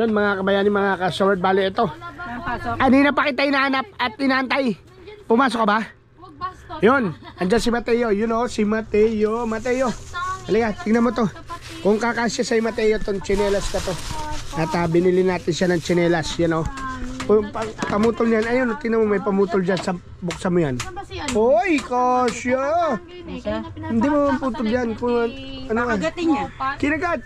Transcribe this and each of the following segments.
Yun mga kabayani, mga ka-Sword Valley ito. Kanina pa kita inaanap at inaantay. Pumasok ka ba? Yun, andyan si Mateo. You know, si Mateo. Mateo. Halika, tingnan mo to. Kung kakasya sa Mateo tong chinelas na to. At ah, binili natin siya ng chinelas, you know. Kung pa- pamutol niyan, ayun, tingnan mo may pamutol dyan sa buksan mo yan. Ano? Hoy, kasya! Hindi mo ko putol talaga yan. Kung ano ka. Agatin niya. Pa- Kinagat!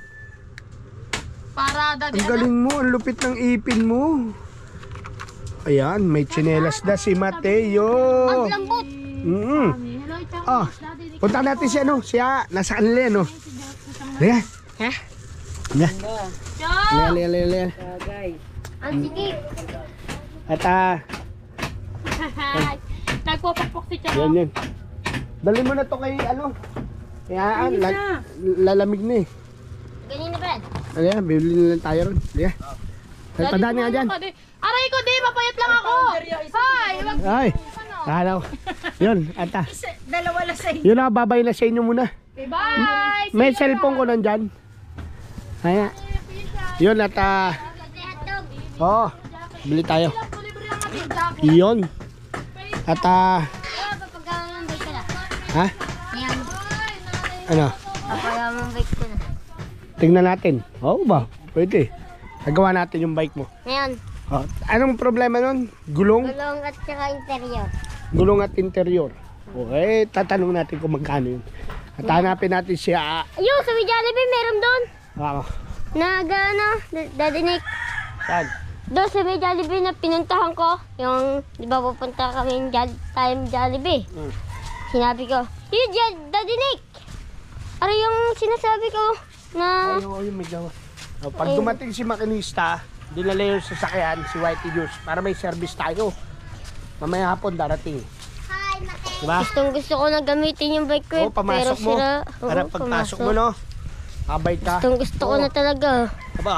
Para daddy Ang galing mo, ang lupit ng ipin mo. Ayan, may chinelas na si Mateo. Ang lambot. Mm. Hello, Chang. Oh, punta natin si ano, siya, nasa kanila yan, no? Liga. Ha? Liga. Liga, liga, liga. guys. Ang sikip. At ah, Nagpapakpok si Chang. yan yun. Dali mo na to kay ano. Kaya, ah, Ayos la- na. lalamig na eh. Ganyan na, Brad. Ano yan, bibili na lang tayo ron. Liga. Ay, padaan nga dyan. Aray ko, di. Mapayat lang ako. Hi! Wag Ay, kala ko. Yun, at ah, Dalawa lang sa inyo. yun na, babay na sa inyo muna. Bye! May cellphone ko nandyan. Kaya, yun at ah, oo, bili tayo. Yun. At ah, na. ha? Ano? Papagawa mo bike ko na. Tingnan natin. Oo ba? Pwede. Nagawa natin yung bike mo. Ngayon, Oh, anong problema nun? Gulong? gulong at saka interior. Gulong at interior. Okay, tatanong natin kung magkano yun. At hanapin natin siya. Ayun, sa Jollibee meron doon. Ah, Nag, ano, Daddy Nick. saan? Doon sa may Jollibee na pinuntahan ko, yung, di ba pupunta kami yung Jol- time Jollibee. Hmm. Sinabi ko, yun, Nick! Ano yung sinasabi ko na, Ay, oo, yung may gawa. Oh, pag dumating si makinista, dinala yung sasakyan, si Whitey Juice, para may service tayo. Mamaya hapon darating. Diba? gustong gusto ko na gamitin yung bike ko, eh, Oo, pamasok pero mo. sira. Para Oo, pagpasok mo, no? Abay ka. Gustong gusto ko Oo. na talaga. Aba,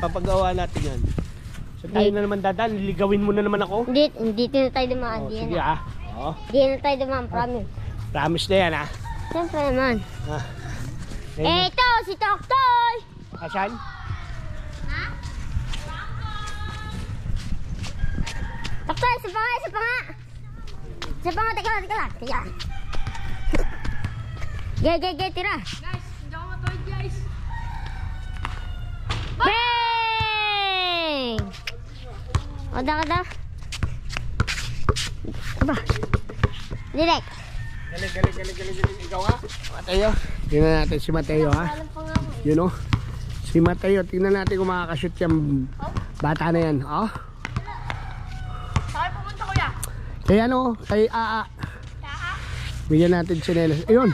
papagawa natin yan. So tayo na naman dadaan, liligawin mo na naman ako. Hindi, hindi na tayo dumaan. Oh, Hindi sige na. ah. Oh, Hindi na tayo dumaan, promise. promise na yan ah. Siyempre naman. ah. Eh, ito, si Toktoy! Asan? Toktoy, isa pa nga, isa pa nga! Isa pa nga, teka lang, teka lang. Teka lang. Gay, gay, gay, tira. Guys, hindi ako matuwid guys. Bang! Kada, kada. Aba. Direct. Galing, galing, galing, galing, galing. Ikaw ah. Mateo. Tingnan natin si Mateo ha. Mo. You know? Si Mateo, tingnan natin kung makakashoot yung bata na yan. Oh. Saan pumunta kuya? Kaya ano, kay Aa. Bigyan natin sinelas. Ayun.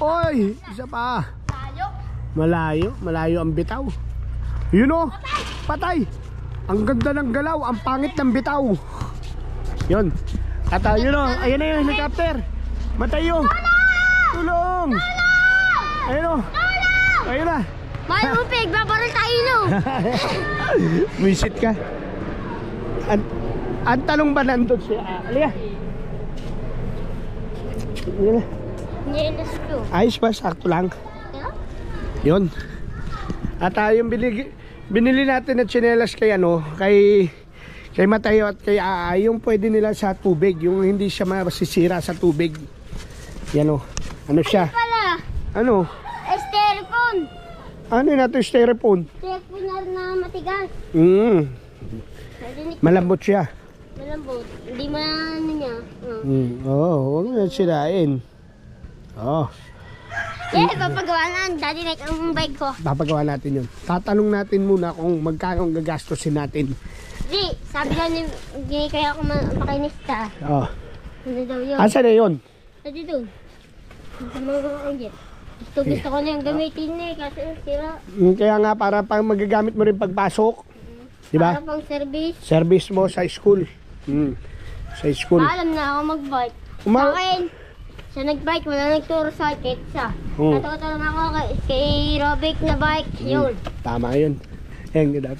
Oy, isa pa. Tayo. Malayo, malayo ang bitaw. Yun o, patay. Ang ganda ng galaw, ang pangit ng bitaw. Yun. At uh, yun o, ayan na yung helicopter. Matayo. Tulong. Ayun o. Ayun na. Mahal mo, pig. Babaril tayo, no? Visit ka. Ang, ang tanong ba nandun siya? Ah, Alika. Yun na. Ayos ba? Sakto lang. Yun. At uh, yung binili, binili natin na tsinelas kay ano, kay kay Matayo at kay Aa, yung pwede nila sa tubig, yung hindi siya masisira sa tubig. Yan o. Ano siya? Pala, Ano? styrofoam. Ano yun natin styrofoam? Styrofoam na, na matigas. Mm, malambot siya. malambot. Hindi mo na ano niya. Uh. Mm, Oo, oh, huwag na sirain. Oo, oh, Yeah, papagawa na. Daddy, like, ang bike ko. papagawa natin yun. Tatanong natin muna kung magkano ang gagastusin natin. Di, sabi na ni, kaya ako ma- makinista. Oh. Ano daw yun? Asa na yun? Sabi doon. Sa mga agent. Gusto, gusto ko na yung gamitin na eh. Kasi sira. Mm, Kaya nga para pang magagamit mo rin pagpasok. Di ba? Para pang service. Service mo sa school. Mm. Sa school. Alam na ako mag-bike. Sa Uma- akin, siya nag-bike, wala nagturo sa akin. Siya. Oo. Natuto lang ako kay, kay Robic na bike. Yun. Tama yun. Yan, ganun.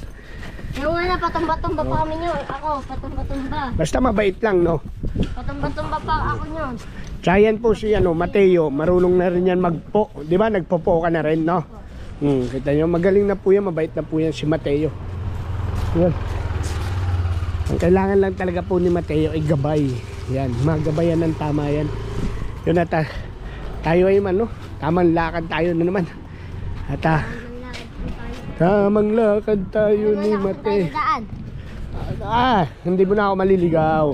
Yung una, patumba-tumba pa kami yun. Ako, patumba-tumba. Basta mabait lang, no? Patumba-tumba pa ako yun. Tsaka yan po si ano, Mateo, marunong na rin yan magpo. Di ba? Nagpopo ka na rin, no? Hmm, kita nyo, magaling na po yan, mabait na po yan si Mateo. Yun. Ang kailangan lang talaga po ni Mateo ay gabay. Yan, magabayan ng tama yan. Yun at ah, tayo ay man, no? Tamang lakad tayo na naman. At ah, tamang lakad tayo ni Mateo. Ah, hindi mo na ako maliligaw.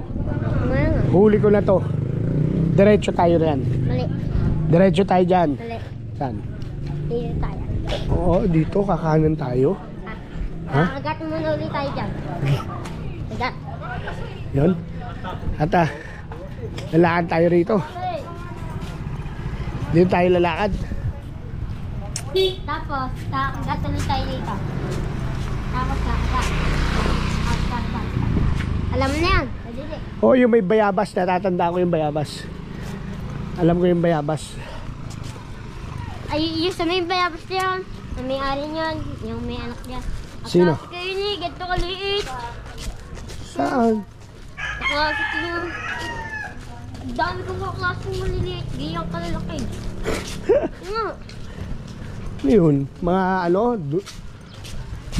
Huli ko na to. Diretso tayo na yan. Mali. Diretso tayo dyan. Mali. Saan? Dito tayo. Oo, dito kakanan tayo. Ha? Ha? Agat muna ulit tayo dyan. Agat. Yun. At ah, lalakad tayo rito. Dito tayo lalakad. Tapos, ta- agat ulit tayo dito. Tapos, agat. Alam mo na yan. Madali. Oh, yung may bayabas. Natatanda ko yung bayabas. Alam ko yung bayabas. Ay, yung sa may bayabas yan. Ang may-ari niyan. Yung may anak niya. Sino? Kaklase kayo ni, ganito kaliit. Saan? Kaklase ko yun. Ang Dami kong kaklase maliliit. Ganyan kalalaki. Ano? Ano yun? Mga ano?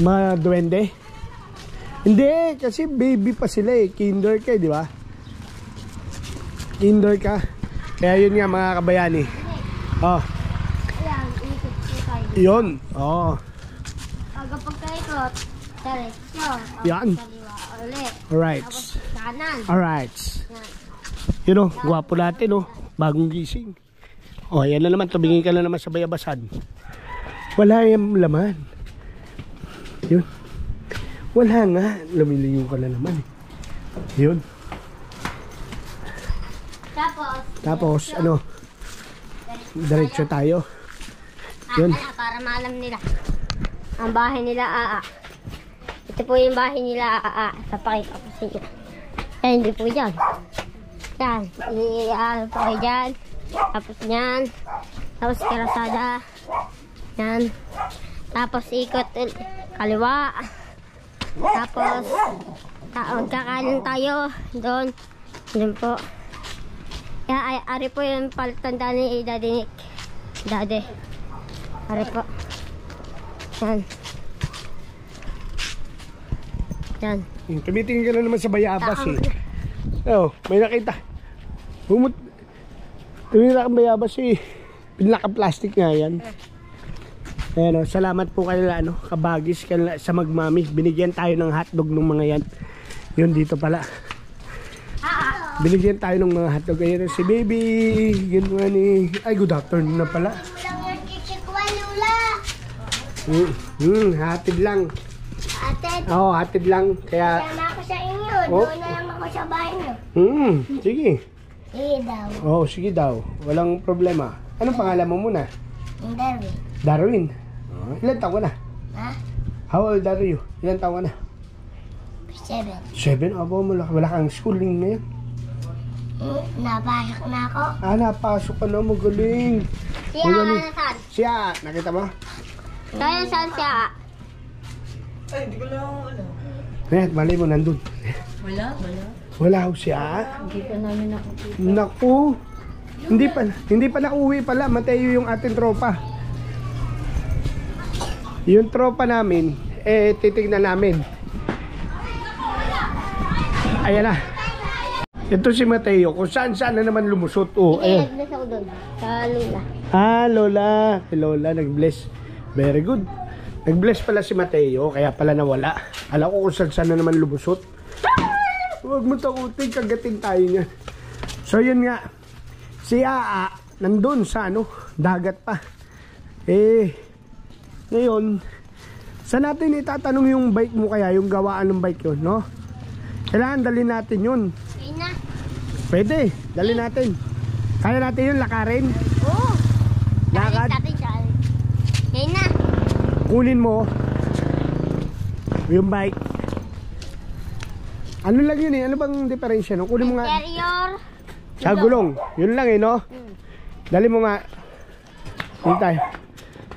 Mga duwende? Hindi, kasi baby pa sila eh. Kinder ka eh, di ba? Kinder ka. Kaya yun nga mga kabayani. Oh, Ayan, ikot ko tayo. yun. Oh, Aga pagkaikot, diretso. Yan. Kaliwa ulit. alright. Tapos kanan. Alright. Yan. Yun o, gwapo natin o. Bagong gising. O, yan na naman. Tumingin ka na naman sa bayabasan. Wala yung laman. Yun. Wala nga. Lumilingon ka na naman. eh. Yun. Tapos, Tapos, ano, diretso tayo. Yun. Ah, ala, para maalam nila. Ang bahay nila, aa. Ito po yung bahay nila, aa. Papakita ko sa inyo. Yan, hindi po yan. Yan, i-ano po kayo dyan. Tapos yan. Tapos karasada. Yan. Tapos ikot ul- kaliwa. Tapos, ta magkakanan tayo. Doon. Doon po. Kaya ay, ari po yung palatanda ni Daddy Nick. Daddy. Ari po. Yan. Yan. Hmm, Tumitingin ka na naman sa bayabas eh. Oh, may nakita. Humut. Tumira kang bayabas eh. Pinaka-plastic nga yan. Ayan o, salamat po kanila ano, kabagis kanila sa magmami. Binigyan tayo ng hotdog ng mga yan. Yun dito pala. Binigyan tayo ng mga hotdog. Ayan si baby. Good morning. Ay, good afternoon na pala. Hmm, hmm hatid lang. Ate, Oo, oh, hatid lang. Kaya, sama ako sa inyo. Oh. Doon na lang ako sa bahay niyo. hmm, sige. Eh, daw. Oo, oh, sige daw. Walang problema. Anong pangalan mo muna? Hindi. Darwin. Oh, ilan taon ka na? Ha? How old are you? Ilan taon ka na? Seven. Seven? Abo, wala, wala kang schooling ngayon. Napasok na ako. Ah, napasok ka na. Magaling. Siya, Magaling. ano saan? Siya, nakita mo? Kaya saan siya? Ay, hindi ko lang ano. Ayan, mali mo nandun. Wala, wala. Wala ho siya. Hindi pa namin nakapit. Naku. Hindi pa, hindi pa nauwi pala. Mateo yung ating tropa. Yung tropa namin, eh, titignan namin. Ayan na. Ito si Mateo, kung saan saan na naman lumusot. Oh, Sige, ayan. nag ako doon. Sa Lula. Ah, Lola. Si Lola, nag-bless. Very good. Nag-bless pala si Mateo, kaya pala nawala. Alam ko kung saan saan na naman lumusot. Huwag mo takutin, kagatin tayo niya. So yun nga, si Aa, nandun sa ano, dagat pa. Eh, ngayon, saan natin itatanong yung bike mo kaya, yung gawaan ng bike yun, no? Kailangan dalhin natin yun. Na. Pwede, dalhin natin. Kaya natin yun, lakarin. Oo. Lakad. Natin siya. Ayun na. kunin mo yung bike. Ano lang yun eh? Ano bang diferensya no? Kunin mo nga Interior. sa gulong. Yun lang eh no? Dali mo nga. Dito tayo.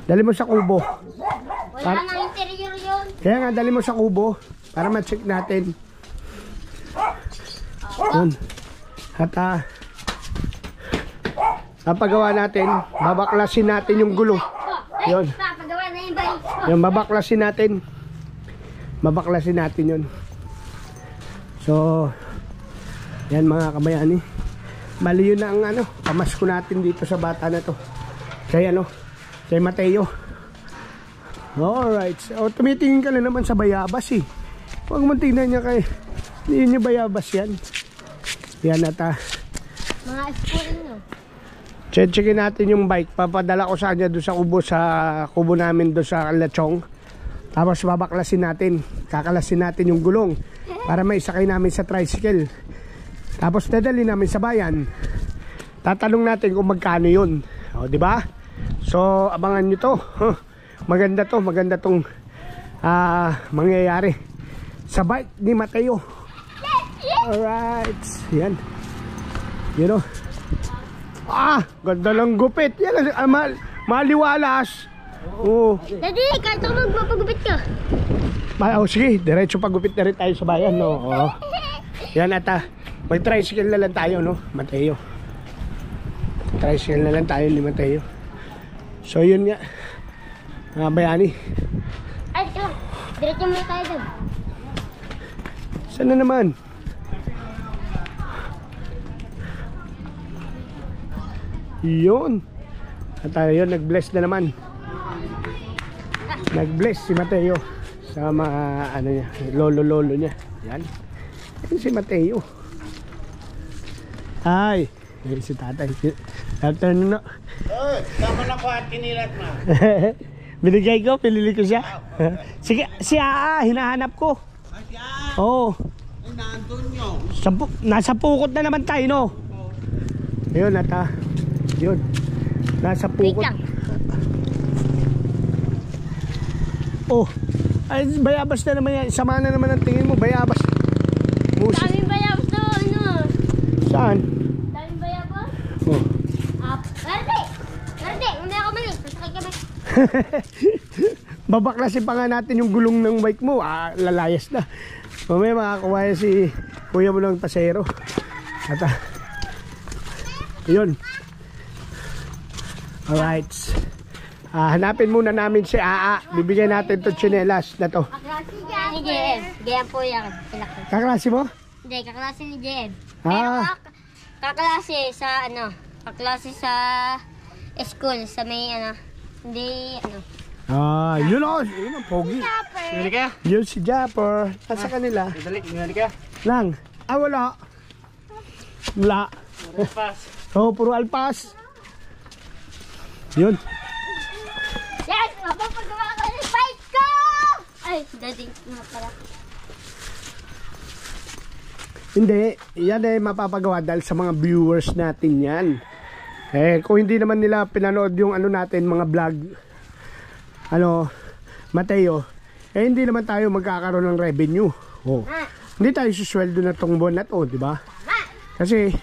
Dali mo sa kubo. Wala Par- nang interior yun. Kaya nga dali mo sa kubo para ma-check natin. Yun. At ah, ang paggawa natin, babaklasin natin yung gulo. Yun. Yung mabaklasin natin. Mabaklasin natin yun. So, yan mga kabayani. Mali yun na ang ano, pamasko natin dito sa bata na to. Kay ano, kay Mateo. Alright. So, tumitingin ka na naman sa bayabas eh. Huwag mo tingnan niya kay, hindi niya bayabas yan. Yan at ah, Mga school nyo. Check-checkin natin yung bike. Papadala ko sa kanya doon sa kubo sa kubo namin doon sa Lechong. Tapos babaklasin natin. Kakalasin natin yung gulong para maisakay namin sa tricycle. Tapos dadali namin sa bayan. Tatanong natin kung magkano yun. O, di ba? So, abangan nyo to. Huh. Maganda to. Maganda tong ah, mangyayari. Sa bike ni Mateo. Alright. Yan. You know. Ah, ganda ng gupit. Yan, ah, mal maliwalas. Oo. Daddy, kahit ako magpapagupit ka. Ma oh, sige, diretso pagupit na rin tayo sa bayan, no? Oo. Yan ata. May tricycle na lang tayo, no? Mateo. Tricycle na lang tayo ni Mateo. So, yun nga. Mga bayani. Ay, ito. Diretso muna tayo doon. Saan na naman? Yun. At tayo yun, nag-bless na naman. Nag-bless si Mateo sa mga ano niya, lolo-lolo niya. Yan. Yan si Mateo. Ay, yan si tatay. Tatay no. Oy, tama na ko at kinilat na. Binigay ko, pinili ko siya. Sige, si Aa, hinahanap ko. Ay, siya. Oo. Ay, nandun. Sa, pu- nasa pukot na naman tayo, no? Yun, at ah, yun. Nasa pukot. Oh, ay, bayabas na naman yan. Sama na naman ang tingin mo, bayabas. Musi. Daming bayabas na ano. Saan? Daming bayabas. Oh. Ah, Verde! Verde! Hindi ako mali. Sasakay kami. Babaklasin pa nga natin yung gulong ng bike mo. Ah, lalayas na. Mamaya makakuha si kuya mo ng pasero. At ah, yun. Alright. Ah, hanapin muna namin si Aa. Bibigyan natin to chinelas na to. Kaklase ni JM. JM po yan. Kilaki. Kaklase mo? Hindi, kaklase ni JM. Ah. Pero kak- kaklase sa ano, kaklase sa school, sa may ano, hindi ano. Ah, yun o. Yun ang pogi. Pinili ka? Yun si Japper. Nasa kanila. Dali, pinili ka? Lang. Ah, wala. Wala. Pass. Oh, puro alpas. Yun. Yes! Mapapagawa ko ng bike ko! Ay, daddy nga pala. Hindi, yan eh mapapagawa dahil sa mga viewers natin yan. Eh, kung hindi naman nila pinanood yung ano natin, mga vlog, ano, Mateo, eh hindi naman tayo magkakaroon ng revenue. Oh. Ah, Hindi tayo susweldo na tong buwan na to, di ba? Kasi,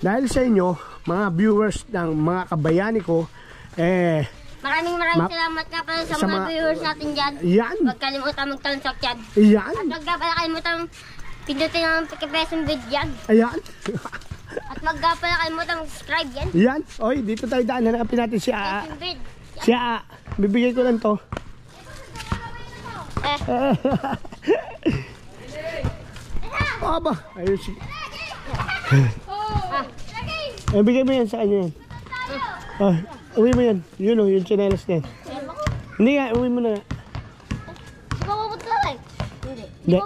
dahil sa inyo, mga viewers ng mga kabayani ko, eh, Maraming maraming Ma- salamat nga pala sa, sa mga viewers natin dyan. yan, Huwag kalimutan magtalansak dyan. yan, At huwag pala kalimutan pindutin ang pikipesong bid dyan. ayan, At huwag pala kalimutan mag-subscribe yan. yan. Oy, dito tayo daan, hanapin natin si Aa. Bid. Si Aa, bibigay ko lang to. Eh, Aba, ayun si... ah. Eh, bigay mo yan sa kanya yan. Ah, uwi mo yan. Yun o, yung chinelas na yan. Hindi nga, uwi mo na. Di ba pupunta tayo? Hindi. Hindi,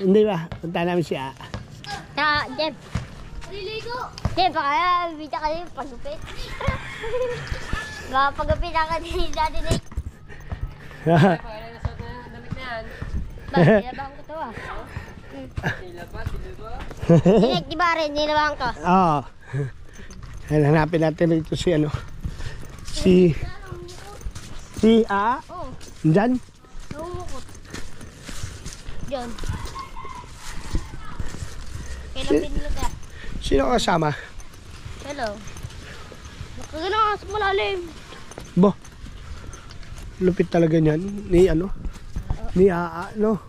hindi ba? Punta namin si A. Ta, Jeb. Liligo. Jeb, baka bita ka yung pagupit. Baka pagupit ako ni Daddy Nick. Ba, nilabahan ko to ah. Nick, di ba rin? Nilabahan ko. Oo. Hanapin natin rito si ano. Si... Si A. Oo, Diyan. namumukot. Diyan. Kailan ka? Sino kasama? Hello. Nakagano ka sa malalim. Bo. Lupit talaga niyan. Ni ano? Ni A. No?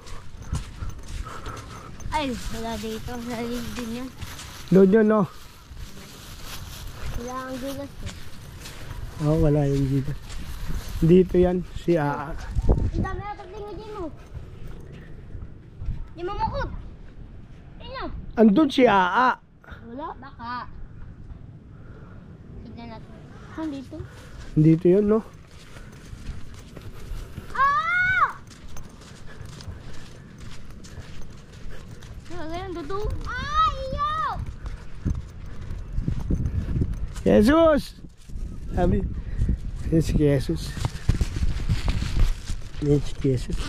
Ay, wala dito. Lalim din yan. Doon yun, no? Wala ang gilas eh. Oo, wala yung dito. Dito yan, si Aa. Ang dami na tabling din mo. Di mo mukot. Ano? Andun si Aa. Wala. Baka. Tignan natin. Saan dito? Dito yun, no? Ah! Ganyan, dudu. Ah, iyaw! Jesus! Sabi, yan si Jesus. Yan si Jesus.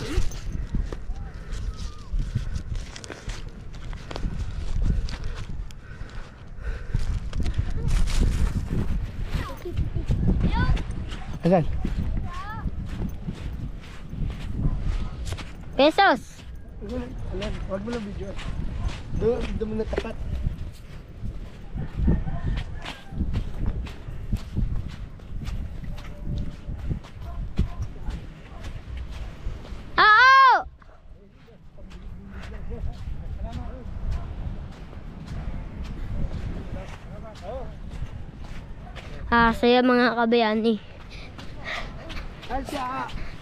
Asan? Pesos! Huwag mo lang video. Doon mo na tapat. Oo! Ah, saya mga kabayani.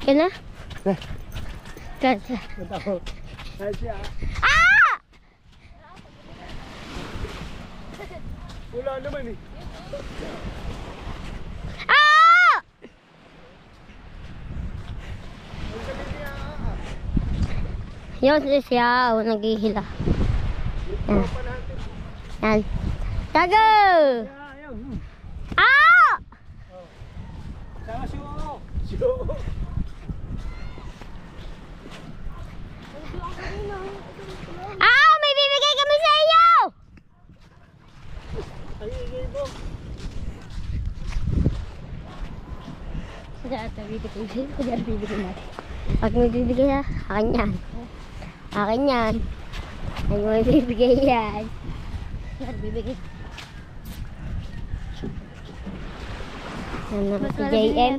Na? Eh. Mataw. Ayan si Aa. Ah! Wala naman eh. Ah! Yun si siya, oh, naghihila. Yan. Yan. Tago! Ayan. hmm. Ah! Saka si Oo. Si Oo. Ah! May bibigay kami sa iyo! Ay, ingay mo. Bibigay sa'yo. Kaya bibigay natin. Pag may bibigay na, akin yan. Akin yan. Ay, may bibigay yan. Yan, bibigay. Yan naman si JM.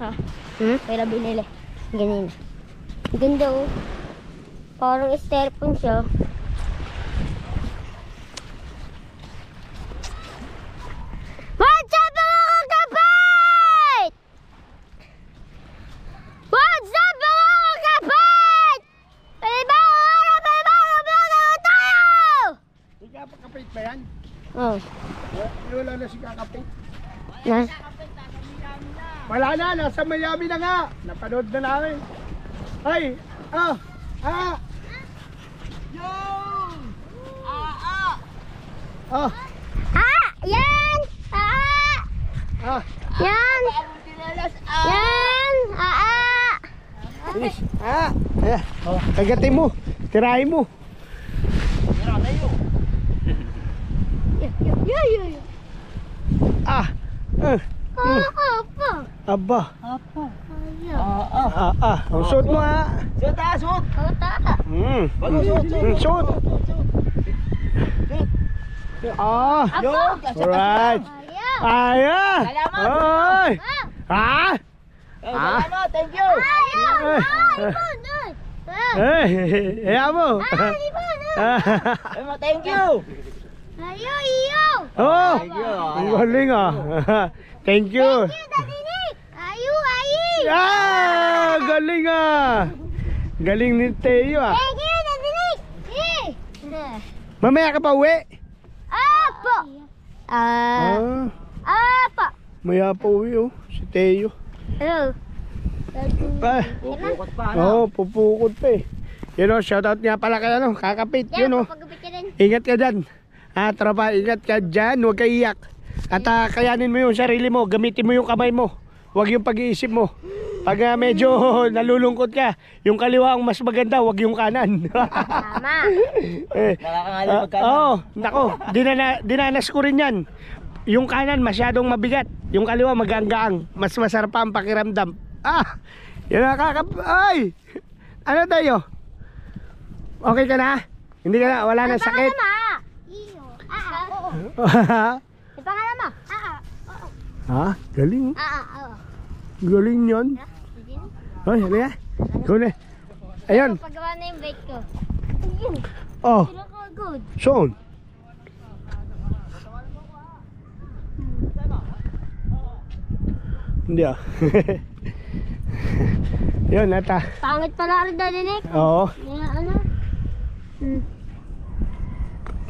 Ha? Hmm? Pero binili. Ganina. Ganda oh. Parang styrofoam siya. What's up mga kapit? What's up mga kapit? Panibawang araw, panibawang vlog na tayo! Hindi ka pa kapit ba yan? Oh, Eh, Wala na si kakapit. nas Wala na, nasa Miami na nga. Napanood na namin. Ay, ah, ah. Ah, Ah! Yan! Ah! ah. Yan! Yan! Ah! Ah! Bilis. Ah. Ayan. Oh, kagatin mo. Tirahin mo. Ah. Uh, Ah! Apa? Aba. Apa? Ayaw. Ah, ah. Ang suot mo ah. Suot ah, suot. Kota. Hmm. Bago, suot, suot. Hmm, suot. Ah. Apa? Alright. Ayan. Salamat. Ah! Ah. Oh, salamat, thank you. Eh. Ah! Ibon! Ay! Ah! Eh, ayaw mo. Ah! Ibon! Ah. Salamat, thank you. Ayaw! Iyaw! Oh. Thank you. Ang galing ah. Thank you. Thank you, Daddy! Ah, galing ah. Galing ni Teo ah. Thank you, Daddy Nick! Eh! Mamaya ka pa uwi. Apo! Ah! Ah, Apo! maya pa uwi oh. Si Teo. Hello! Ah, Pupukot pa, Oo, oh, pupukot pa eh. Yun oh, shoutout nga pala kay ano, kakapit. Yan, Yun oh. ka din. Ingat ka dyan. Ah, tropa, ingat ka dyan. Huwag ka iyak. At ah, kayanin mo yung sarili mo. Gamitin mo yung kamay mo. Huwag yung pag-iisip mo. Pag ah, medyo nalulungkot ka, yung kaliwa ang mas maganda, huwag yung kanan. Tama! eh, Nakakangalay ah, magkanan. Oo, nako, dinana, dinanas ko rin yan. Yung kanan masyadong mabigat, yung kaliwa maganggaang. Mas masarap pa ang pakiramdam. Ah, yun nakakap... Ay! Ano tayo? Okay ka na? Hindi ka na, wala na sakit? Ah! Iyo. Ah, ah, oo. Mo? Ah, ah, oo. ha? Galing. Ah, ah, oo. Galing na. Ay, halika. Ikaw na. Ayun. Paggawa na yung bait ko. Ayun. Oh, saan? Hindi ah. Yun, nata. Pangit pala rin Daddy Nick. Oo. Kaya ano? Hmm.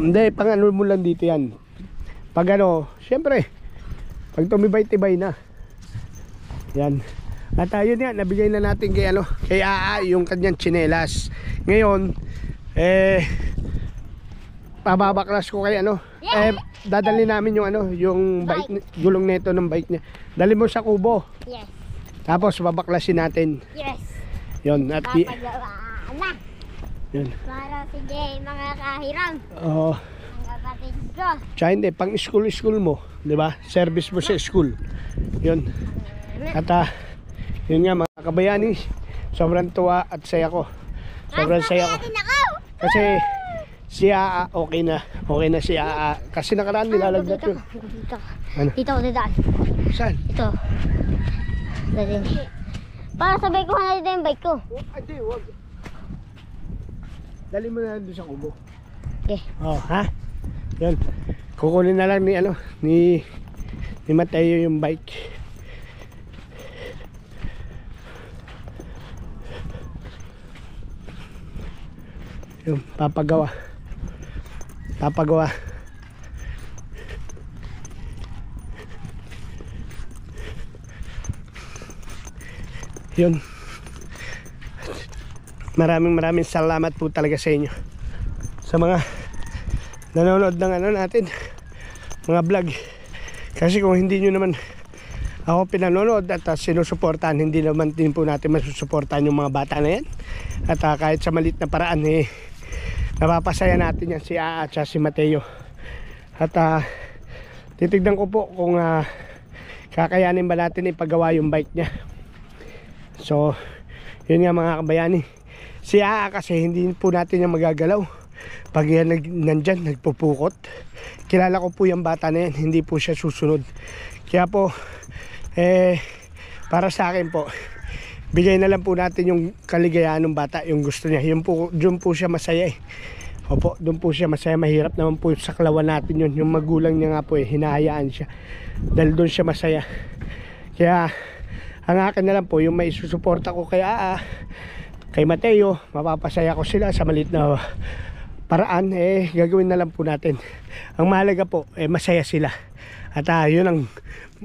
Hindi, pang ano mo lang dito yan. Pag ano, syempre, pag tumibay-tibay na. Yan. At ayun yan, nabigay na natin kay ano, kay Aa yung kanyang tsinelas. Ngayon, eh, pababaklas ko kay ano, eh, dadali namin yung ano, yung bike, gulong nito ng bike niya. Dali mo sa kubo. Yes. Tapos babaklasin natin. Yes. Yun, at Papagawa na. yun. Para sige mga kahiram. Oo. Ang kapatid ko. Tsaka hindi, pang school-school mo, di ba? Service mo sa school. Yun. At ah, yun nga mga kabayani, sobrang tuwa at saya ko. Sobrang saya ko. Kasi si Aa, okay na. Okay na si Aa. Kasi nakaraan nilalagnat yun. Dito. Ano? Dito ako dadaan. Saan? Ito. Daddy Nick. Para sabay ko na dito yung bike ko. Hindi, wag. Dali mo na doon sa kubo. Okay. Oh, ha? Yun. Kukunin na lang ni ano, ni ni Mateo yung bike. Yung papagawa. Papagawa. Yun. Maraming maraming salamat po talaga sa inyo. Sa mga nanonood ng ano natin mga vlog kasi kung hindi nyo naman ako pinanonood at uh, sinusuportahan hindi naman din po natin masusuportahan yung mga bata na yan at ah, kahit sa malit na paraan eh napapasaya natin yan si Aa at si Mateo at ah, titignan ko po kung ah, kakayanin ba natin ipagawa yung bike niya so yun nga mga kabayani si Aa kasi hindi po natin yung magagalaw pag yan nag, nandyan, nagpupukot. Kilala ko po yung bata na yan, hindi po siya susunod. Kaya po, eh, para sa akin po, bigay na lang po natin yung kaligayahan ng bata, yung gusto niya. Yun po, doon po siya masaya eh. Opo, doon po siya masaya. Mahirap naman po sa saklawan natin yun. Yung magulang niya nga po eh, hinahayaan siya. Dahil doon siya masaya. Kaya, ang akin na lang po, yung may susuporta ko kay Aa, kay Mateo, mapapasaya ko sila sa malit na paraan eh gagawin na lang po natin ang mahalaga po eh masaya sila at ah, yun ang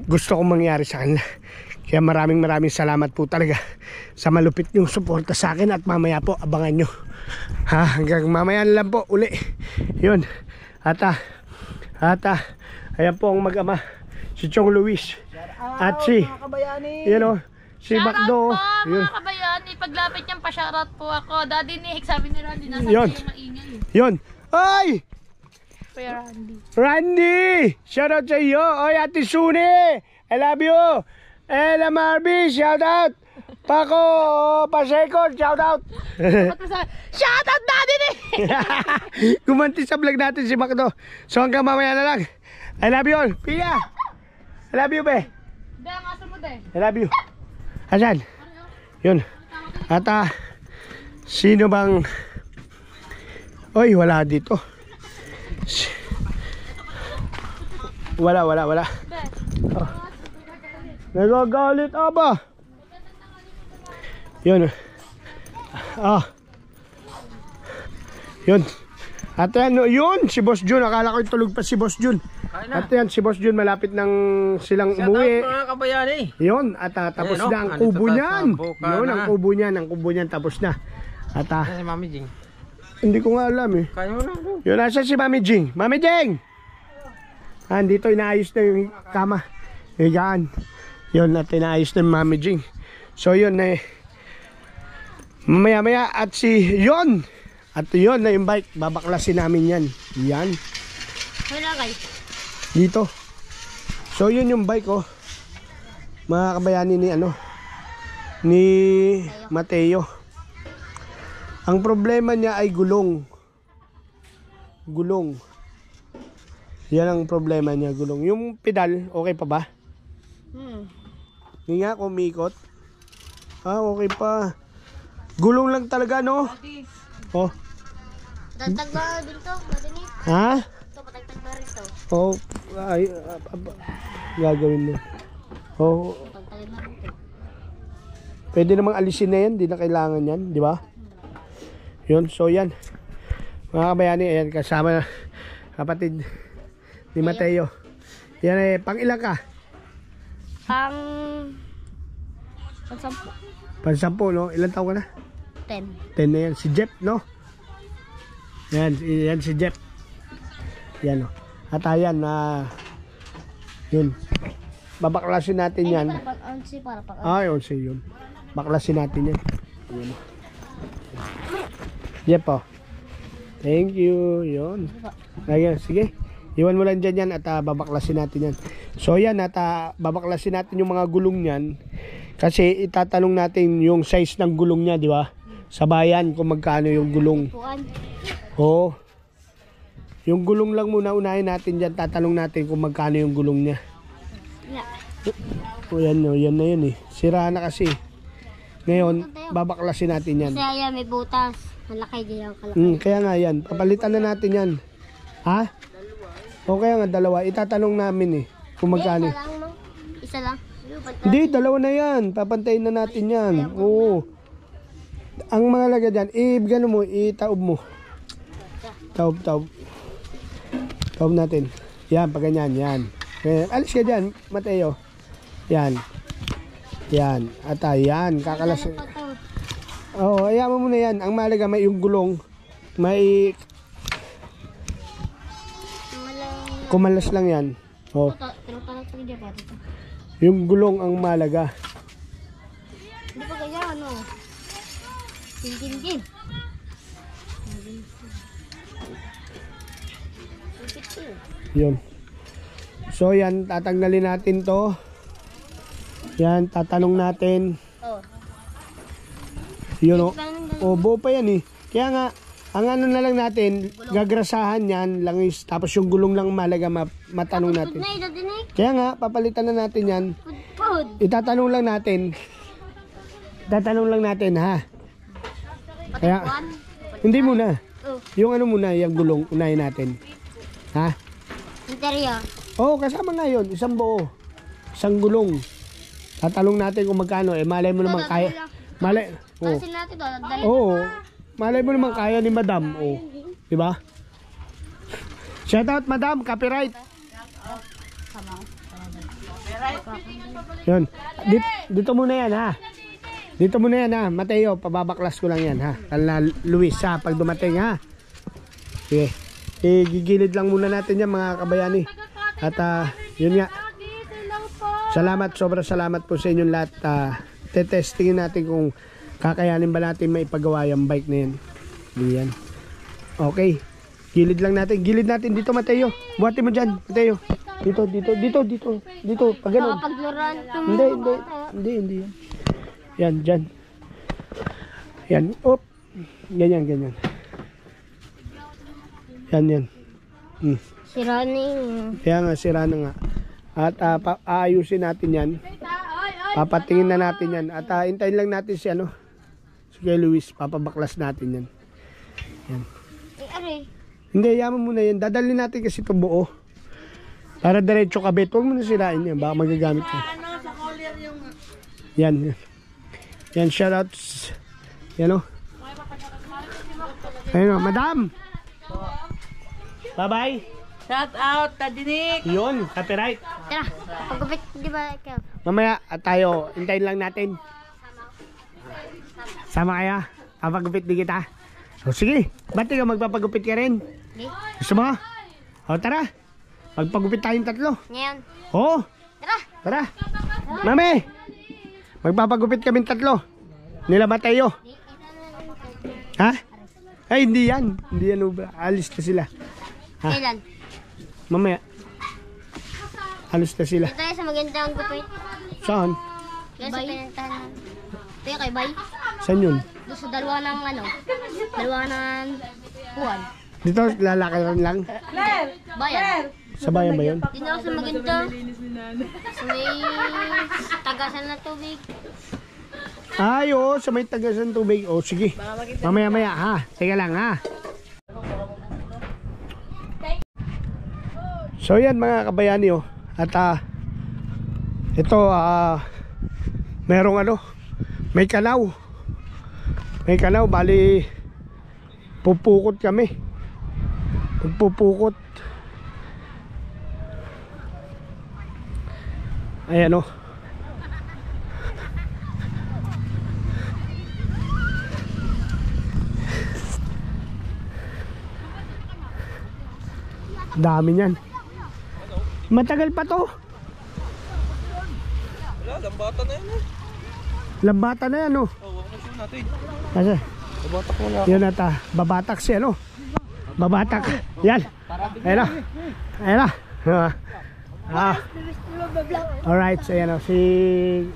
gusto kong mangyari sa kanila kaya maraming maraming salamat po talaga sa malupit yung suporta sa akin at mamaya po abangan nyo ha hanggang mamaya na lang po uli yun at ah at ah ayan po ang mag-ama si Chong Luis at si Mga kabayani. yun o si Bakdo po, yun mga kabayani. Paglapit niyang pa-shoutout po ako. Daddy Nick, sabi ni Randy, nasa Yun. yung maingay. yun ay Kuya Randy. Randy! Shout out sa iyo! Oy, Ate Suni! I love you! Ella Marby, shout out! Paco Paseco, shout out! Shout out Daddy Nick! Gumanti sa vlog natin si Macdo. So hanggang mamaya na lang. I love you all. Pia! I love you, be. Hindi, ang aso mo din. I love you. Asan? Yun. At ah, sino bang... Oy, wala dito. Wala, wala, wala. Oh. Nagagalit aba. Yun. Ah. Yun. At yan, yun, si Boss Jun. Akala ko tulog pa si Boss Jun. At yan, si Boss Jun malapit nang silang umuwi. mga kabayani. Yun, at ah, tapos Ayan, oh, na ang kubo niyan. Yun, na. ang kubo niyan, ang kubo niyan tapos na. At ah, si Mami Jing. hindi ko nga alam eh. Kaya mo na. Yun, nasa si Mami Jing. Mami Jing! Ah, dito inaayos na yung kama. Higaan. Yun, na yung Mami Jing. So yun eh. Maya maya at si yun. At yun na yung bike. Babaklasin namin yan. Yan. Wala kayo. Dito. So yun yung bike oh. Mga kabayani ni ano ni Mateo. Ang problema niya ay gulong. Gulong. Yan ang problema niya, gulong. Yung pedal, okay pa ba? Hmm. Hindi nga, kumikot. Ah, okay pa. Gulong lang talaga, no? Oh. Dagdag ba dito? Daddy Nick? Ha? Ito, patagtag ba rito? Oh, ay, ah, ah, ah, gagawin mo. Oh, Pwede namang alisin na yan, di na kailangan yan, di ba? Yun, so yan. Mga kabayani, ayan, kasama kapatid ni Mateo. Yan eh, pang ilang ka? Pang... Sampu. Pansampo, no? Ilan taon ka na? Ten. 10 na yan. Si Jeff, no? Yan, yan si Jeff. Yan, no? At ayan, na... yun. Babaklasin natin yan. Para pang onsi, para pang Ay, onse yun. Baklasin natin yan. Yun. Jeff, oh. Thank you. Yun. Ayan, sige. Iwan mo lang dyan yan at ah, babaklasin natin yan. So yan, at ah, babaklasin natin yung mga gulong niyan. Kasi itatanong natin yung size ng gulong niya, di ba? Sa bayan kung magkano yung gulong. Oo. Yung gulong lang muna unahin natin dyan. Tatanong natin kung magkano yung gulong niya. O yan, o, yan na yun eh. Sira na kasi. Ngayon, babaklasin natin yan. Kasi ayan, may butas. Malaki din ang kalaki. Hmm, kaya nga yan. Papalitan na natin yan. Ha? O kaya nga dalawa. Itatanong namin eh. Kung magkano. Isa lang, no? Isa lang. Hindi, dalawa na yan. Papantayin na natin yan. Oo. Ang mga laga dyan, eh, gano mo, itaob mo. Taob, taob. Taob natin. Yan, pag ganyan, yan. Eh, alis ka dyan, Mateo. Yan. Yan. At ah, yan, kakalas. Oo, oh, ayaman mo na yan. Ang mahalaga may yung gulong. May kumalas lang yan. Oh, yung gulong ang mahalaga. Hindi pa kaya ano? Din-din-din. Yun. So yan, tatanggalin natin to. Yan, tatanong natin. Oh. Yun o. Parang O, buo pa yan eh. Kaya nga, ang ano na lang natin, gagrasahan yan, langis, tapos yung gulong lang mahalaga ma- matanong natin. na eh. Kaya nga, papalitan na natin yan. Itatanong lang natin. Itatanong lang natin ha. Kaya, hindi muna. Oh, Yung ano muna, yung gulong, unahin natin. Ha? interior. Oo, oh, kasama nga yun. Isang buo. Isang gulong. Tatalong natin kung magkano. Eh, malay mo naman kaya. Malay. Oo. Dali. Oo. Malay mo naman kaya ni madam. Oo. Di ba? Shout out madam, copyright. Yun. Dito, dito muna yan ha. Dito muna yan ha. Mateo, pababaklas ko lang yan ha. Kala Luis ha, pag dumating ha. Sige. Eh, gigilid lang muna natin yan mga kabayani. At ah, yun nga. Salamat, sobrang salamat po sa inyong lahat. Uh, tetestingin natin kung kakayanin ba natin maipagawa yung bike na yan. Yan. Okay. Gilid lang natin. Gilid natin dito, Mateo. Buhatin mo dyan, Mateo. Dito, dito, dito, dito. Dito, pag ganun. Hindi, hindi. Hindi, hindi yan. Yan, dyan. Yan. Op. Ganyan, ganyan. Yan, yan. Hmm. Si Ronnie. Kaya nga, sira na nga. At pa- aayusin natin yan. Papatingin na natin yan. At ah, hintayin lang natin si ano, si Kuya Luis. Papabaklas natin yan. Eh, aray. Hindi, yaman muna yan. Dadalhin natin kasi ito buo. Para diretso kabit. Huwag mo na sirain yan. Baka magagamit yan. Yan. Yan, yan shoutouts. Yan o. Ayun o, madam. Bye-bye. Shout out, Tadinik! Yun, copyright. Tara, pagkupit, di ba ikaw? Mamaya at tayo, hintayin lang natin. Sama kaya? Papagupit din kita. O sige, ba't ikaw magpapagupit ka rin? Di? Gusto mo? O tara, magpagupit tayong tatlo. Ngayon. Oo, Tara! tara. Mami, magpapagupit kami tatlo. Nila Mateo. Ha? Ay, hindi yan. Hindi yan, ubra. Alis na sila. Ha? Kailan? Mamaya. Alis na sila. Ito tayo sa magandang gupit. Saan? Yan sa pinuntahan. Yung kay Bay. Saan yun? Doon sa dalawa ng ano. Dalawa ng puwan. Dito, lalakaran lang. Bayan. Sa bayan ba yun? Dito ako sa maganda. Sa may tagasan na tubig. Ay, oo, sa may tagasan tubig. O, sige. Mamaya-maya, ha? Teka lang, ha? So, yan mga kabayani, oh. At, ah, ito, ah, merong ano, May kanaw. May kanaw, bali pupukot kami. Pupukot. Ayan o. Dami niyan. Matagal pa to. Wala, lambata na yan eh. Lambata na yan, wag na show natin. Kasi, Lambata ko na. yun ata, babatak si ano. Babatak. Yan. Ayan na. Ayan na. Ah. Ah. Alright, so yan o. Si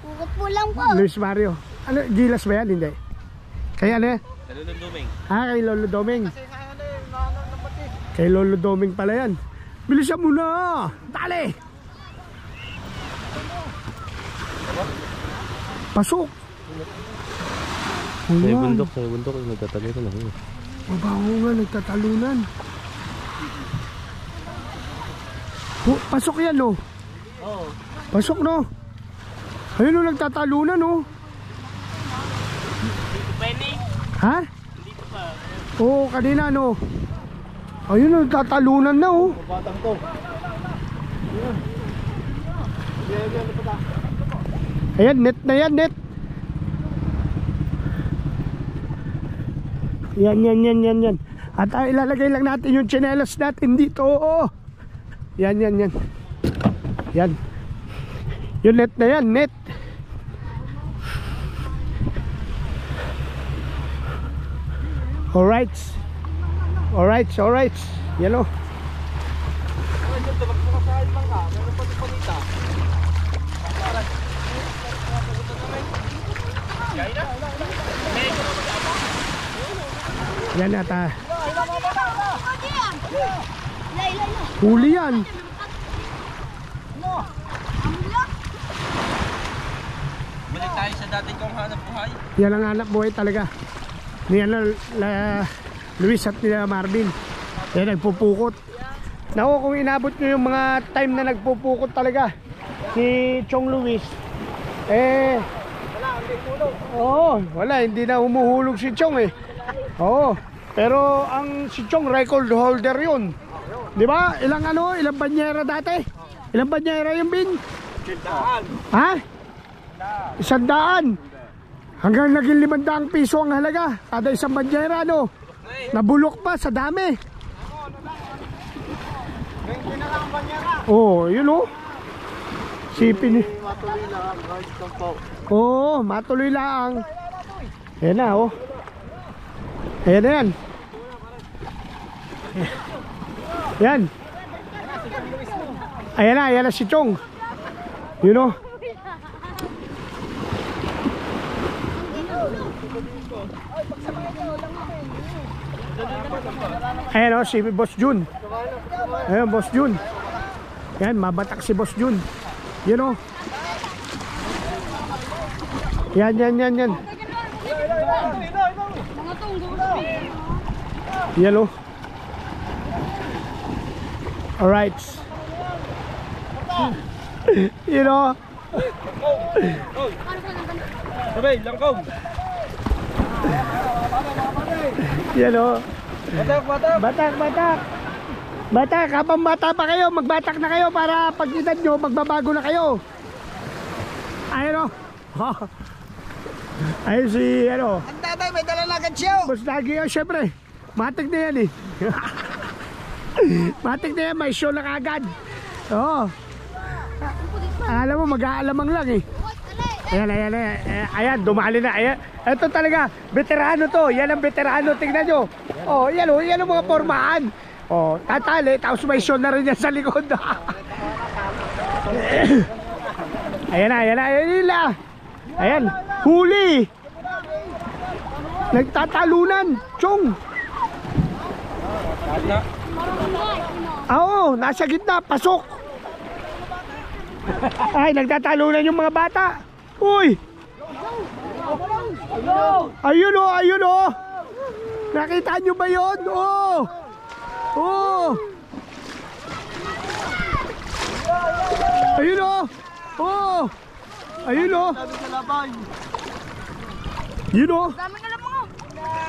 Bukot po lang po. Luis Mario. Ano, Gilas ba yan? Hindi. Kaya ano yan? Talulong duming. Ah, kay Lolo Doming. Kay Lolo Doming pala yan. Bilisan mo na! Dali! Pasok! May Ayan. bundok, may bundok. Nagtatali ko na. eh. Mabaho nga, nagtatalunan. Oh, pasok yan, no? Pasok, no? Ayun, no, nagtatalunan, no? Ha? Oo, kanina, no? Ayun, no, nagtatalunan na, oh. Ayan, net na yan, net. Yan, yan, yan, yan, yan. At ah, ilalagay lang natin yung chinelas natin dito. Oo. Yan, yan, yan. Yan. Yung net na yan, net. Alright. Alright, alright. Yan o. Yan ata. Huli yan. Balik tayo sa dati kong hanap buhay. Yan ang hanap buhay talaga. Ni ano, la, Luis at nila Marvin. Yan nagpupukot. Naku, kung inabot nyo yung mga time na nagpupukot talaga. Si Chong Luis. Eh, Oo, wala, hindi na humuhulog si Chong eh. Oo, pero ang si Chong record holder yun. Di ba? Ilang ano, ilang banyera dati? Ilang banyera yung bin? Ha? Isang daan. Hanggang naging limandang piso ang halaga. Kada isang banyera, no? Nabulok pa sa dami. Oo, oh, yun oh. Sipin. Oo, oh, matuloy lang. Ayan na, oh. Ayan na yan. Yan. Ayan na, ayan na si Chong. You know? Ayan o, si Boss Jun. Ayan, Boss Jun. Yan, mabatak si Boss Jun. Yun o. Yan, yan, yan, yan. O. Alright. you know, Sabay, langkong. yan o. Batak, batak. Batak, batak. Batak, habang bata pa kayo, magbatak na kayo para pag edad nyo, magbabago na kayo. Ayun o. Ayun si, ano, Ang tatay, may dala na agad siya. Boss Lagi yun, syempre. Matik na yan eh. Matik na yan, may show na kagad. Oo. Alam mo, mag-aalamang lang eh. Ayan, ayan, ayan, ayan, ayan, dumali na, ayan. Ito talaga, veterano to, yan ang veterano, tingnan nyo. Oh, yan o, yan ang mga formahan. Oh, tatali, tapos may show na rin yan sa likod. ayan na, ayan na, ayan nila. Ayan, huli. Nagtatalunan, chong. Oo, nasa gitna, pasok. Ay, nagtatalunan yung mga bata. Uy! Ayun o, ayun o. Nakita nyo ba yun? Oo. Oo. Ayun o. Oo. Ayun o. Yun oh. Daming alam mo.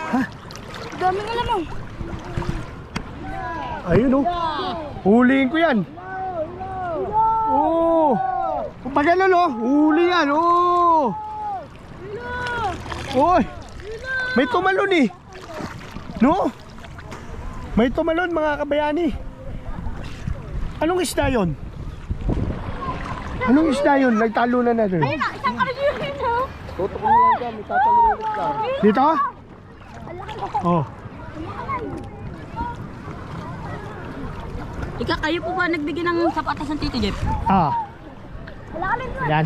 Ha? Daming alam mo. Ayun oh. Huliin ko yan. Oo. Pag ano no, huli yan. Oo. Oy. May tumalon eh. No? May tumalon mga kabayani. Anong isda yun? Anong isda yun? Nagtalo na na doon. Isang karyo yun, no? Tutok mo lang dyan, may tatalunod ka. Dito? Oh. Ika, kayo po ba nagbigay ng sapatas ng Tito Jeff? Ah. Yan.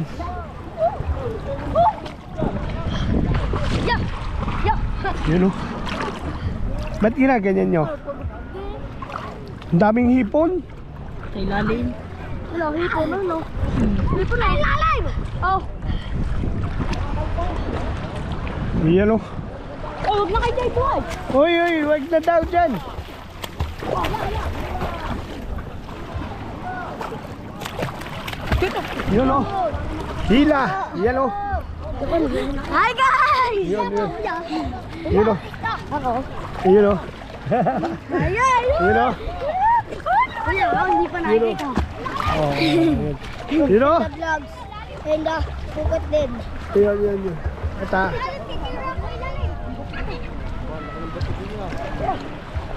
Yup! Yup! Yun oh. Ba't ginaganyan nyo? Ang daming hipon. Sa ilalim. Wala, hipo na, no? Hipo na, ilalim! Oh! Yan oh. Oh, huwag na kayo dyan, boy! Uy, uy, wag na daw dyan. Yun oh. Hila. Yan oh. Hi, guys! Yun, yun. Yun oh. Ako? Yun oh. Ayan! Yun oh. Kuya, hindi pa nakikita. Oh, yun. Yun oh. vlogs and the pukat din. Yun, yun, yun. Ata.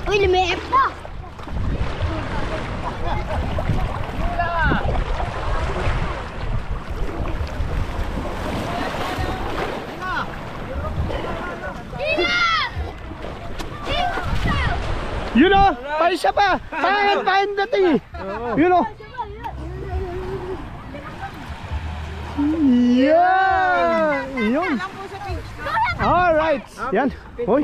Uy, lumiip pa! Yun oh. Pa isa pa. Pahan, pahan dating eh. Yun oh. Yeah. Yun. Alright. Yan. Hoy.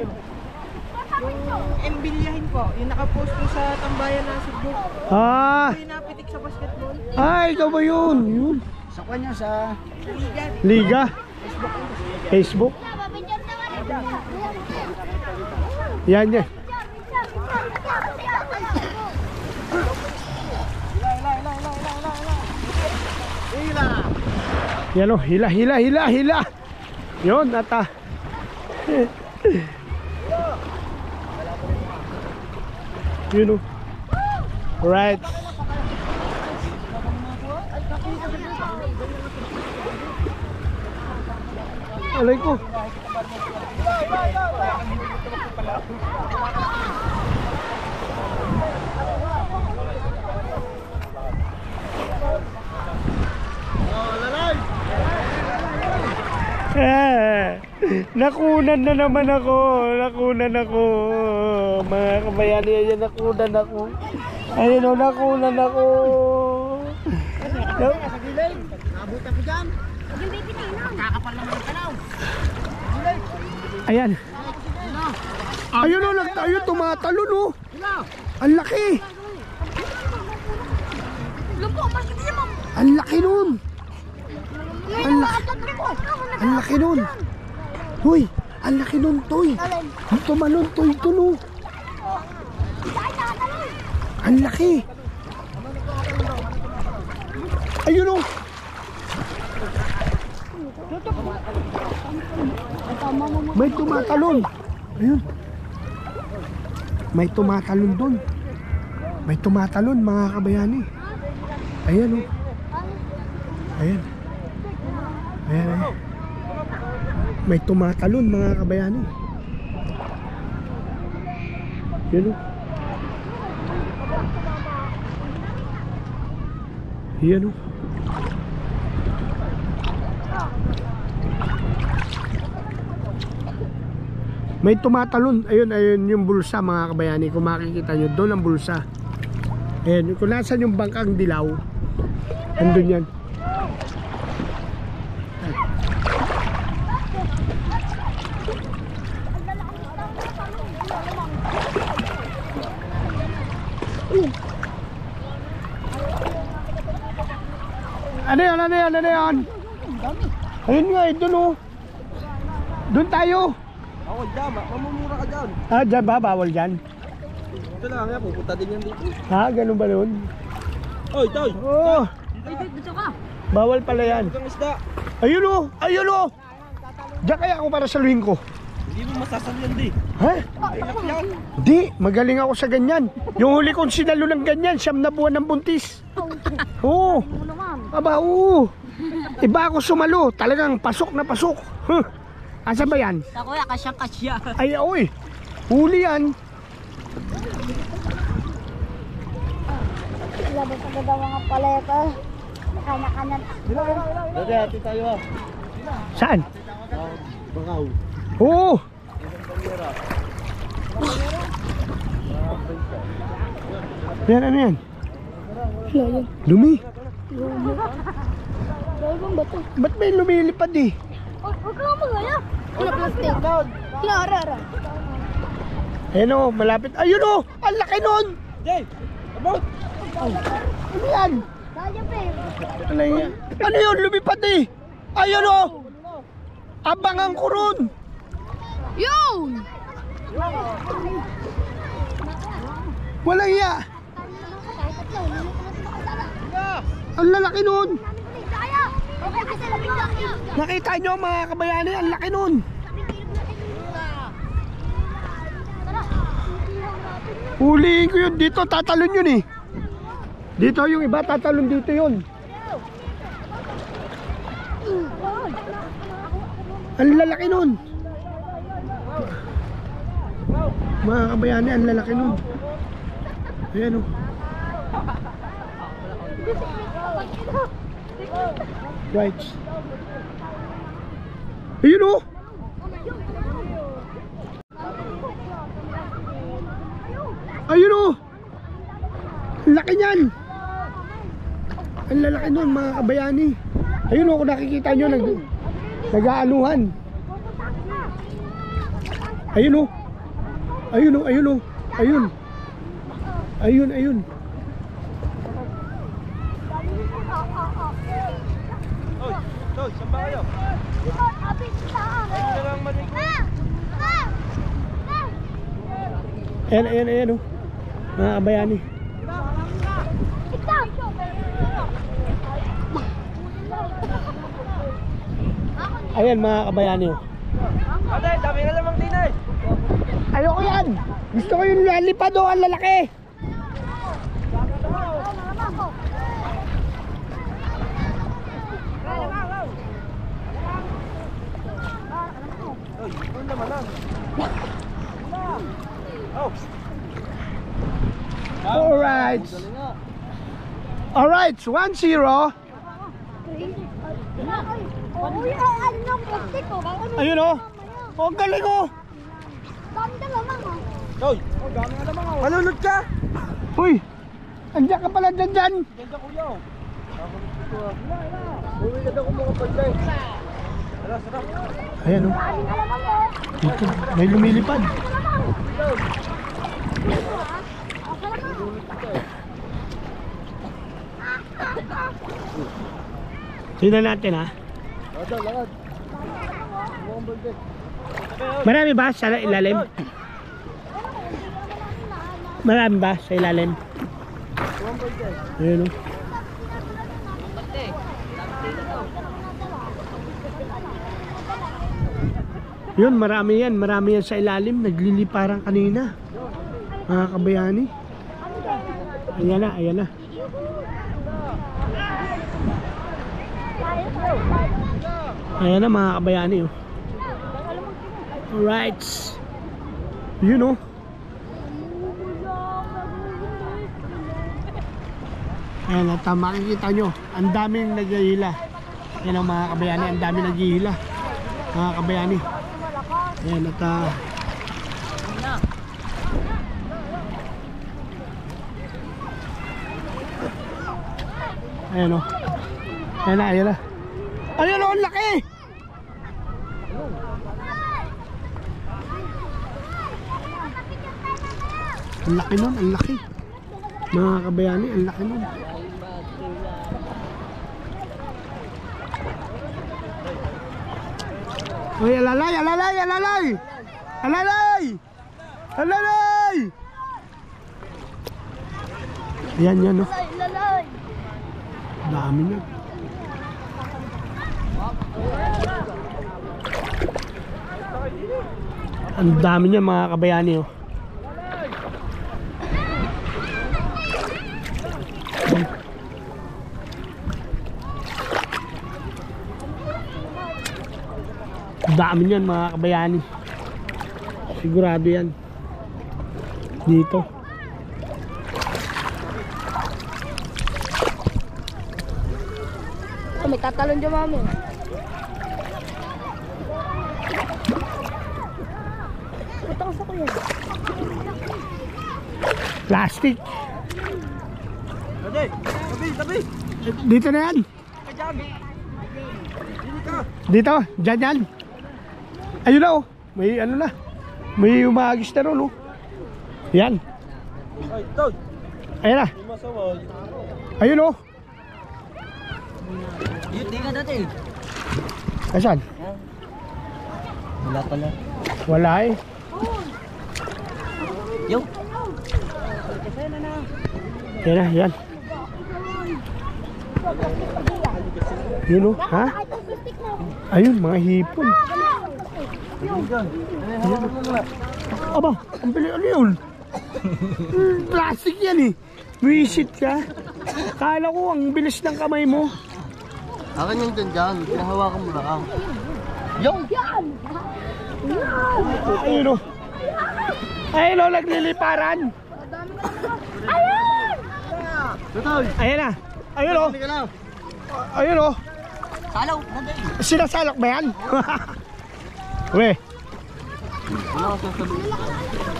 Embilyahin po, yung nakapost po sa tambayan na Cebu. Ah. Yung napitik sa basketball. Ay, ikaw ba yun? Yun. Sa kanya sa Liga. Liga. Facebook. Yan yan. Yan o, hila, hila, hila, hila. Yun, ata. Yun o. Right. Alay ko. Eh, nakunan na naman ako. Nakunan ako. Mga kabayani, ayan, nakunan ako. Ayun o, nakunan ako. Na- Nabutan ko dyan. Ayan. Ayun o, nag ayun, tumatalon o. Ang laki. Ang laki nun. Ang laki. Ang laki nun. Hoy, ang laki nun, Toy. Tumalon, Toy, tulo. Ang laki. Ayun o. May tumatalon. Ayun. May tumatalon doon. May tumatalon mga kabayani. Ayan o. Ayan. Ayan, ayan. May tumatalon mga kabayani. Yan o. Yan o. May tumatalon. Ayun, ayun yung bulsa mga kabayani. Kung makikita nyo, doon ang bulsa. Ayun, kung nasan yung bangkang dilaw, andun yan. Ano yan, ano yan? Ayun nga, eh, doon oh. Doon tayo. Ako dyan, ma- mamumura ka dyan. Ah, dyan ba? Bawal dyan? Ito lang nga, pupunta din yan dito. Ha? Ganun ba nun? Oy, Toy! Oh, Ay, dito ka. bawal pala yan. Ayun oh! Ayun oh! Diyan kaya ako para saluhin ko. Hindi mo masasalyan di. Ha? Di, magaling ako sa ganyan. Yung huli kong sinalo ng ganyan, siyam na buwan ng buntis. Oo. Aba, oo. Iba ako sumalo. Talagang pasok na pasok. Huh. Asa ba yan? Ako ya, kasyang kasya. Ay, oy. Huli yan. Labas ako daw mga paleta. Kanya-kanya. Dati, hati tayo ah. Saan? Bangaw. Oo. Yan, ano yan? Lumi. Ba't may lumilipad eh? Huwag ka magaya. Kina plastic. Kinara-ra. Ayan o, malapit. Ayun o! Ang laki nun! Jay! About! Ano yan? Ano yan? Ano yun? Lumipad eh! Ayun o! Abangan ko ron! Yun! Walang iya! Ang lalaki nun! Nakita nyo mga kabayani, ang laki nun! Huliin ko yun dito, tatalon yun eh. Dito yung iba, tatalon dito yun. Ang lalaki nun. Mga kabayani, ang lalaki nun. Ayan o. Right. Ayun o. Ayun o. Laki niyan. Ang lalaki nun mga kabayani. Ayun o kung nakikita nyo nag, nag-aaluhan. Ayun o. Ayun o, ayun o. Ayun. Ayun, ayun. Toy! Toy! Saan ba kayo? Na. Ayan, ayan, ayan o. Mga kabayani. Ayan mga kabayani o. Ate, dami nga lamang din eh. Ayoko yan! Gusto ko yung lalipad o, ang lalaki! Toy, ito naman lang. Oh! Alright! Alright, 1-0. Uy, ano nang plastic ko? Ano Ayun o. Oh, ang galing o. Oh. Oh, oh. Malunod ka! Uy, andiyan ka pala dyan dyan. Kuya oh. Nakakulit dito ah. Uwi ka daw. Ala, sarap. Ayan o. Dito, may lumilipad. Tingnan natin ha. Lakad. Marami ba sa ilalim? Marami ba sa ilalim? Ayun o. Yun, marami yan. Marami yan sa ilalim. Nagliliparang kanina. Mga kabayani. Ayan na, ayan na. Ayan na mga kabayani. Oh. Alright. You know. Ayan at uh, makikita nyo, ang daming naghihila. Yan ang mga kabayani, ang daming naghihila. Mga kabayani. Ayan at uh, Ayan o. Ayan na, ayan na. Ayan o, ang laki! Ang laki nun, ang laki. Mga kabayani, ang laki nun. Uy, alalay, alalay, alalay! Alalay! Alalay! Yan, yan, no? Lalay! Dami na. Ang dami niya mga kabayani oh. Dami niyan mga kabayani. Sigurado yan. Dito. Oh, may tatalon dyan mami. Putang sa kuya. Plastic. Tabi, tabi, tabi. Dito na yan. Dito, dyan yan. Ayun na oh. May ano na. May umagis na ron oh. Yan. Ay, tol. Ayan na. Ayun oh. Yun, di ka dati. Asan? Wala pala. Wala eh. Yo. Yan na, yan. Yun oh. Ha? Ayun, mga hipon. Aba, ang pili, ano yun? Plastic yan eh. Visit ka. Kala ko ang bilis ng kamay mo. Akin yung dyan dyan. Pinahawakan mo lang. Ayun oh. Ayun oh, nagliliparan. Ayan na. Ayun oh. Ayun oh. Salaw, nanday. Sinasalak ba yan? We,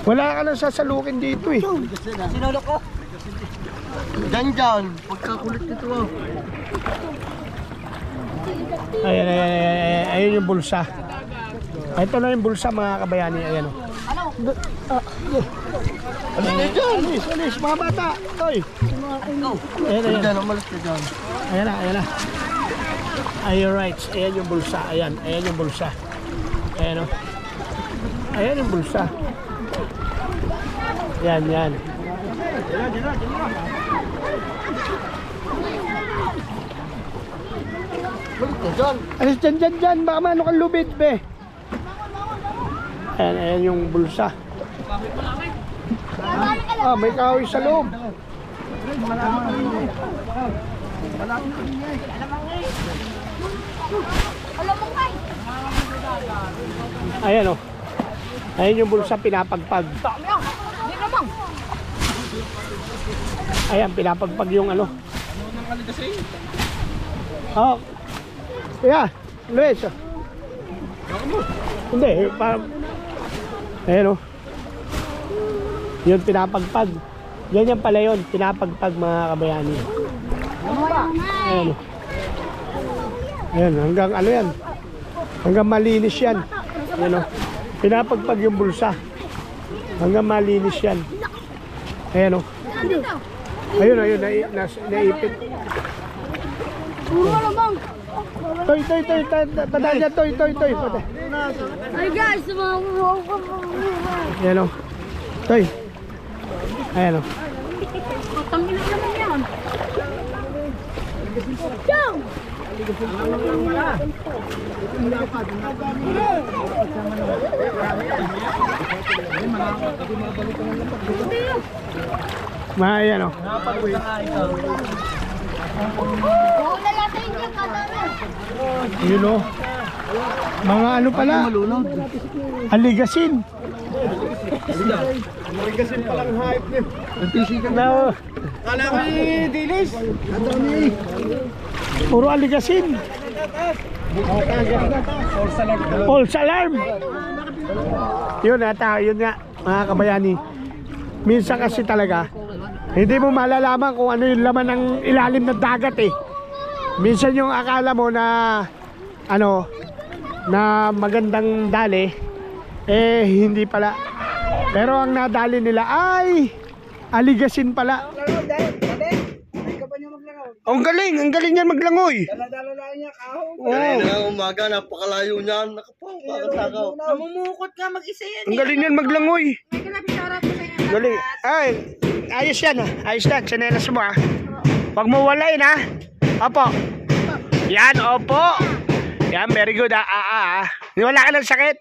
Wala ka nang sasalukin dito eh. Sinulok ko. Dyan dyan. Pagkakulit nito ah. Ayan, ayan, ayan, ayan, yung bulsa. Ito na yung bulsa mga kabayani. Ayan o. Alis na dyan. Alis, alis, mga bata. Toy. Ayan, ayan. dyan. Umalis ka dyan. Ayan na, ayan na. Ayun right. Ayan yung bulsa. Ayan, ayan yung bulsa. Ayan o. Ayan yung bulsa. Yan, yan. Balik ka dyan. Alis dyan, dyan, dyan. Baka mano kang lubid, be. Ayan, ayan yung bulsa. Ah, may kahoy sa loob. Ayan o. Ayan yung bulsa pinapagpag. Ayan, pinapagpag yung ano. Oh. Yeah, Luis. Hindi, para... Ayan o. Yun, pinapagpag. Yan yan pala yun, pinapagpag mga kabayani. Ayan o. Ayan, hanggang ano yan. Hanggang malinis yan. Ayan o. Pinapagpag yung bulsa. Hanggang malinis yan. Ayan o. Ayun, ayun, na, na, naipit. Toy, toy, toy, toy, padanya, toy, toy, toy, toy. Ay guys, sumama Ayan o. Toy. Ayan o. Tangin naman yan. Chong! Mga ayan o. Kadami. Yun o. Mga ano pala? Aligasin. Aligasin palang hype din. Nagpisi ka Na, Kala ko ni Dilis. Ang dami. puro aligasin. False alarm. Yun ata, yun nga, mga kabayani. Minsan kasi talaga, hindi mo malalaman kung ano yung laman ng ilalim ng dagat eh. Minsan yung akala mo na, ano, na magandang dali, eh hindi pala. Pero ang nadali nila ay aligasin pala. Ang galing, ang galing yan maglangoy. Kanina nga umaga, napakalayo niyan. Nakapang, bakit takaw? Namumukot ka mag-isa yan. Ang galing yan maglangoy. May ko sa. Galing. Ay, ayos yan ah. Ayos yan. Sinelas mo ah. Huwag mo walain ah. Opo. Yan, opo. Yan, very good ah. Ah, ah, ah. Wala ka ng sakit.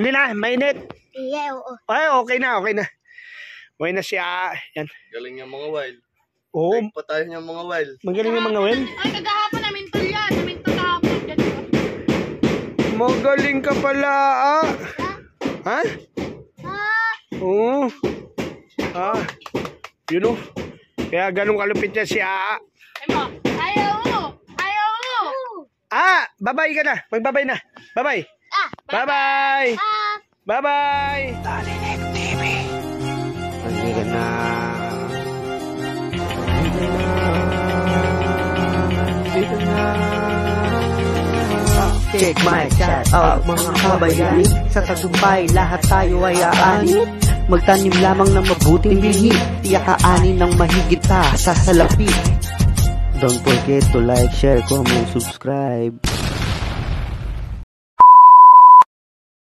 Hindi na, mainit. Iya, oo. Ay, okay na, okay na. Okay na siya. Yan. Galing yung mga wild. Oo, Like pa tayo yung mga wild. magaling yung mga wel. Ay, kagahapon namin to yan. Namin to kahapon. Magaling ka pala, ah. Ha? Ah, Oo. Ah. You know. Kaya ganun kalupit niya si Aa. Ay mo, ayaw mo. Ayaw mo. Ah, babay ka na. Magbabay na. Babay. ah, Bye-bye. ah. Bye-bye. Talinig TV. Hindi ka na. Dito na. Check my shout out mga kabayani Sa tagumpay lahat tayo ay aani Magtanim lamang ng mabuting bihi Tiyak aanin ng mahigit pa sa salapi Don't forget to like, share, comment, subscribe